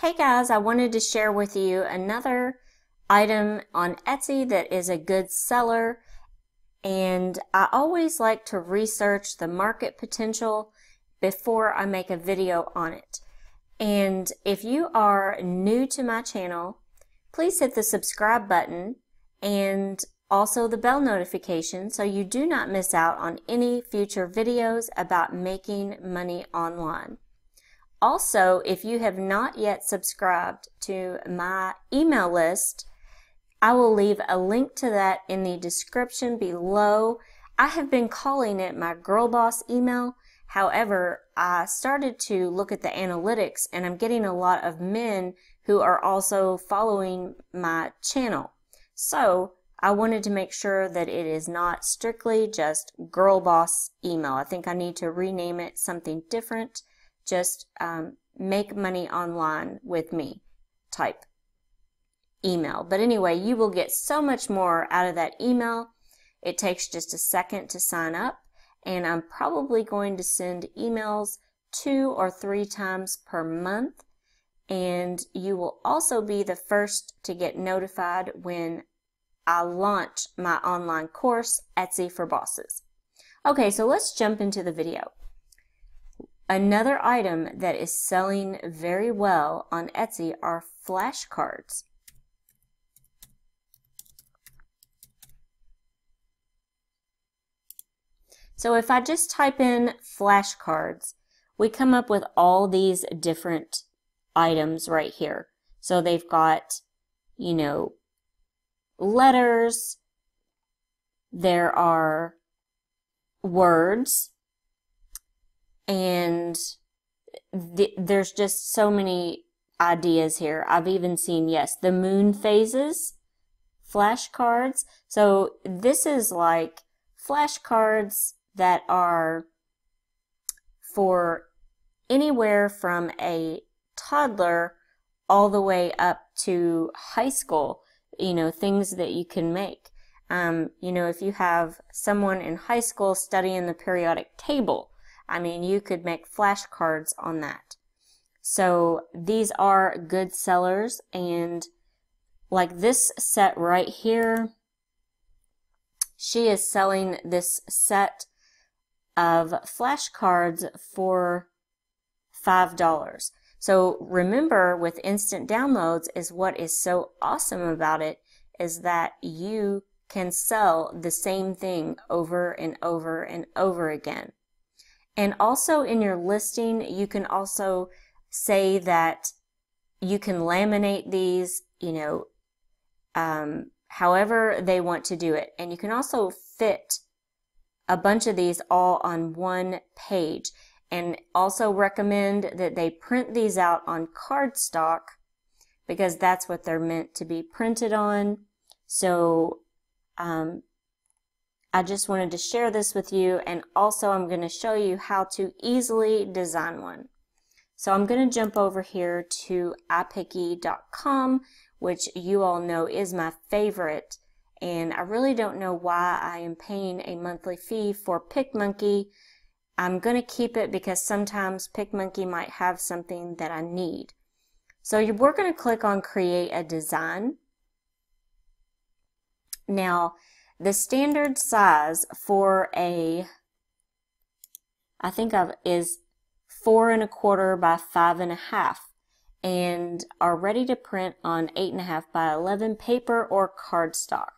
Hey guys, I wanted to share with you another item on Etsy that is a good seller and I always like to research the market potential before I make a video on it. And if you are new to my channel, please hit the subscribe button and also the bell notification so you do not miss out on any future videos about making money online. Also, if you have not yet subscribed to my email list, I will leave a link to that in the description below. I have been calling it my Girl Boss email. However, I started to look at the analytics and I'm getting a lot of men who are also following my channel. So I wanted to make sure that it is not strictly just Girl Boss email. I think I need to rename it something different just um, make money online with me type email. But anyway, you will get so much more out of that email. It takes just a second to sign up and I'm probably going to send emails two or three times per month. And you will also be the first to get notified when I launch my online course, Etsy for Bosses. Okay, so let's jump into the video. Another item that is selling very well on Etsy are flashcards. So if I just type in flashcards, we come up with all these different items right here. So they've got, you know, letters, there are words, and th there's just so many ideas here. I've even seen, yes, the moon phases, flashcards. So this is like flashcards that are for anywhere from a toddler all the way up to high school, you know, things that you can make. Um, you know, if you have someone in high school studying the periodic table, I mean, you could make flashcards on that. So these are good sellers and like this set right here, she is selling this set of flashcards for $5. So remember with instant downloads is what is so awesome about it is that you can sell the same thing over and over and over again. And also in your listing, you can also say that you can laminate these, you know, um, however they want to do it. And you can also fit a bunch of these all on one page and also recommend that they print these out on cardstock because that's what they're meant to be printed on. So um, I just wanted to share this with you and also I'm going to show you how to easily design one. So I'm going to jump over here to iPiccy.com which you all know is my favorite and I really don't know why I am paying a monthly fee for PicMonkey. I'm going to keep it because sometimes PicMonkey might have something that I need. So we're going to click on create a design. Now the standard size for a, I think of is four and a quarter by five and a half and are ready to print on eight and a half by 11 paper or cardstock.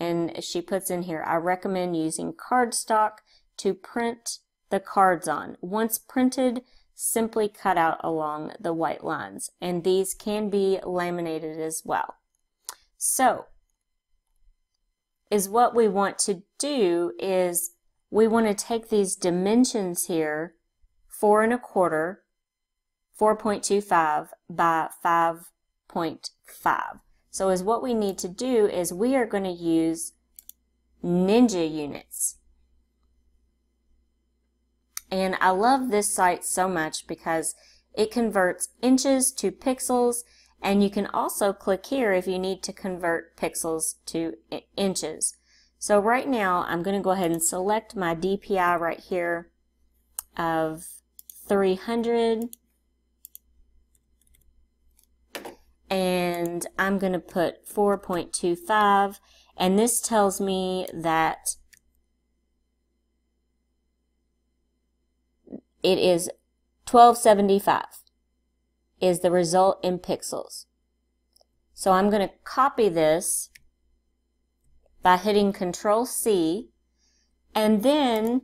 And she puts in here, I recommend using cardstock to print the cards on. Once printed, simply cut out along the white lines. And these can be laminated as well. So is what we want to do is we want to take these dimensions here, four and a quarter, 4.25 by 5.5. So is what we need to do is we are going to use ninja units. And I love this site so much because it converts inches to pixels and you can also click here if you need to convert pixels to inches. So right now, I'm going to go ahead and select my DPI right here of 300. and I'm going to put 4.25 and this tells me that it is 1275 is the result in pixels. So I'm going to copy this by hitting Control C and then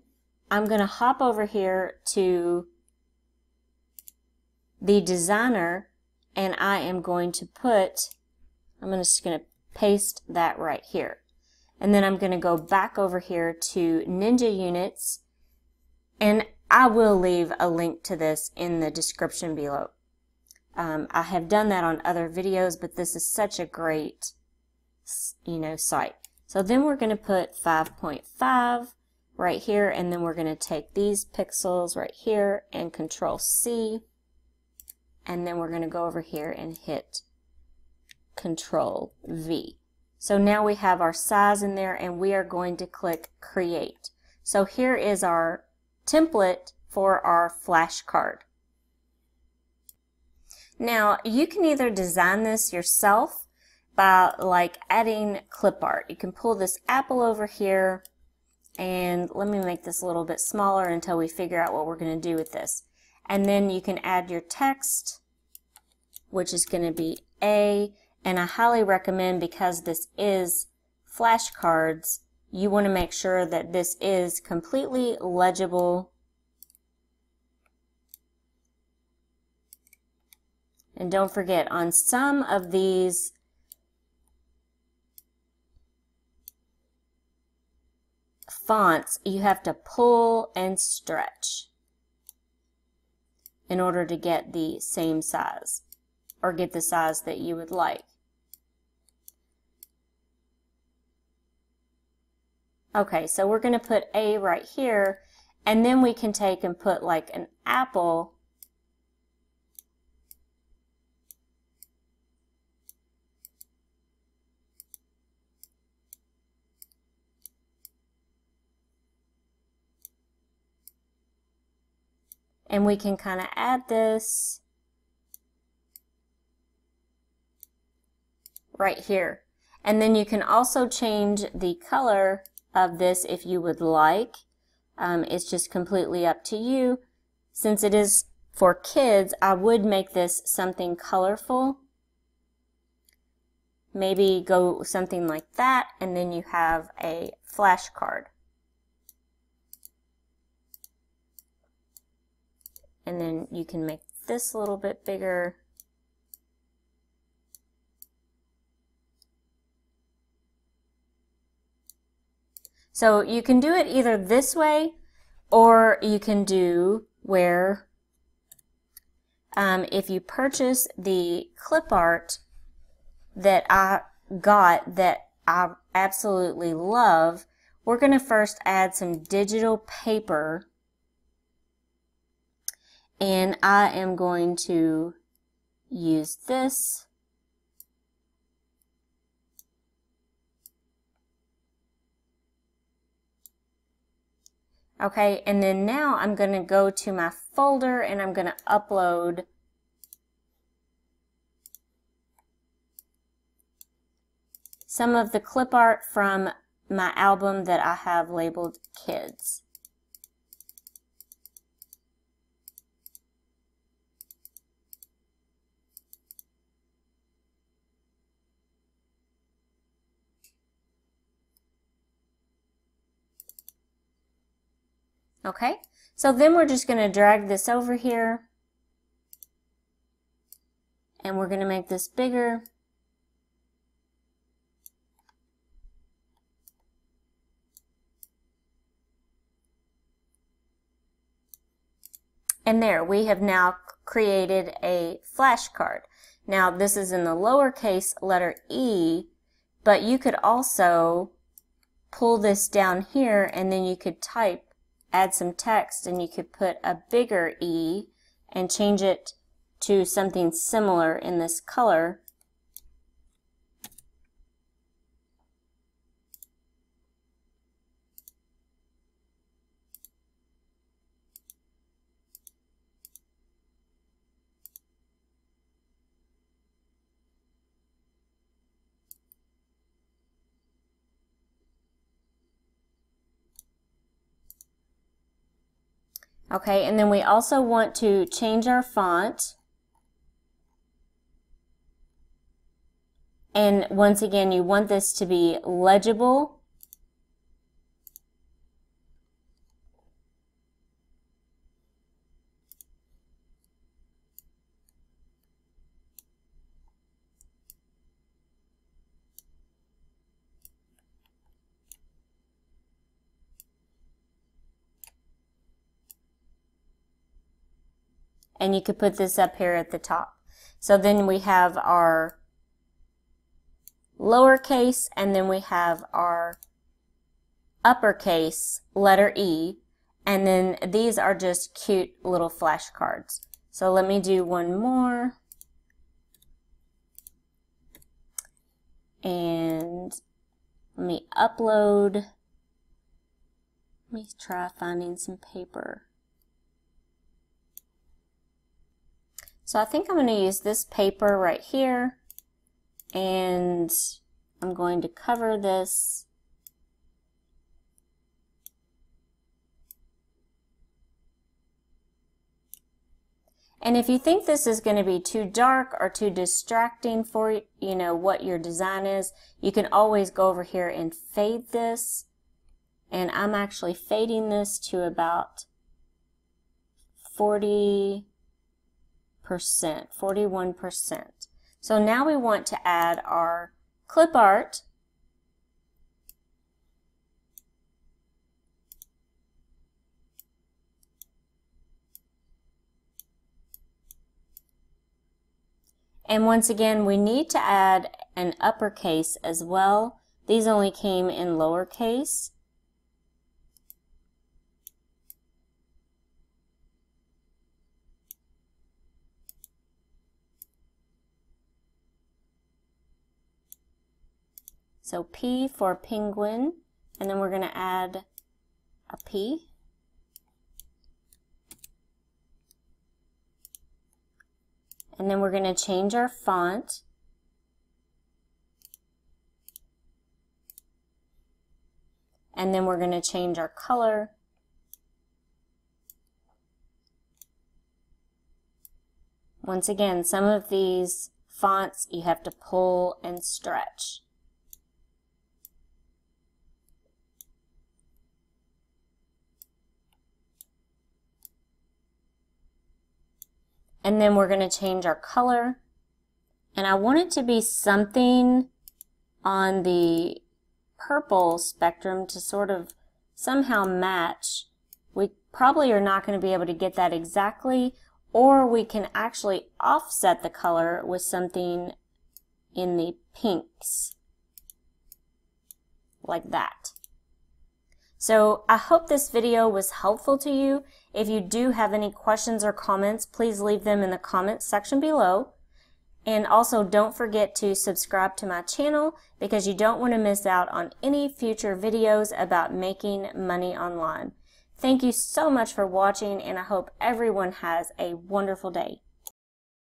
I'm going to hop over here to the designer and I am going to put, I'm just going to paste that right here. And then I'm going to go back over here to Ninja Units and I will leave a link to this in the description below. Um, I have done that on other videos, but this is such a great, you know, site. So then we're going to put 5.5 right here, and then we're going to take these pixels right here and Control C, and then we're going to go over here and hit Control V. So now we have our size in there, and we are going to click Create. So here is our template for our flashcard. Now, you can either design this yourself by like adding clip art. You can pull this apple over here and let me make this a little bit smaller until we figure out what we're going to do with this. And then you can add your text, which is going to be A, and I highly recommend because this is flashcards, you want to make sure that this is completely legible And don't forget, on some of these fonts, you have to pull and stretch in order to get the same size or get the size that you would like. Okay, so we're going to put A right here, and then we can take and put like an apple and we can kind of add this right here. And then you can also change the color of this if you would like. Um, it's just completely up to you. Since it is for kids, I would make this something colorful. Maybe go something like that, and then you have a flashcard. And then you can make this a little bit bigger. So you can do it either this way or you can do where um, if you purchase the clip art that I got that I absolutely love, we're going to first add some digital paper and I am going to use this Okay, and then now I'm going to go to my folder and I'm going to upload some of the clip art from my album that I have labeled kids. Okay, so then we're just going to drag this over here and we're going to make this bigger. And there, we have now created a flashcard. Now, this is in the lowercase letter E, but you could also pull this down here and then you could type add some text and you could put a bigger E and change it to something similar in this color. Okay, and then we also want to change our font. And once again, you want this to be legible. And you could put this up here at the top. So then we have our lowercase, and then we have our uppercase letter E, and then these are just cute little flashcards. So let me do one more. And let me upload. Let me try finding some paper. So I think I'm going to use this paper right here and I'm going to cover this And if you think this is going to be too dark or too distracting for you know what your design is, you can always go over here and fade this. And I'm actually fading this to about 40%, 41%. So now we want to add our clip art. And once again, we need to add an uppercase as well. These only came in lowercase. So P for penguin, and then we're going to add a P. And then we're going to change our font. And then we're going to change our color. Once again, some of these fonts you have to pull and stretch. And then we're going to change our color. And I want it to be something on the purple spectrum to sort of somehow match. We probably are not going to be able to get that exactly, or we can actually offset the color with something in the pinks, like that. So I hope this video was helpful to you. If you do have any questions or comments, please leave them in the comments section below. And also don't forget to subscribe to my channel because you don't want to miss out on any future videos about making money online. Thank you so much for watching and I hope everyone has a wonderful day.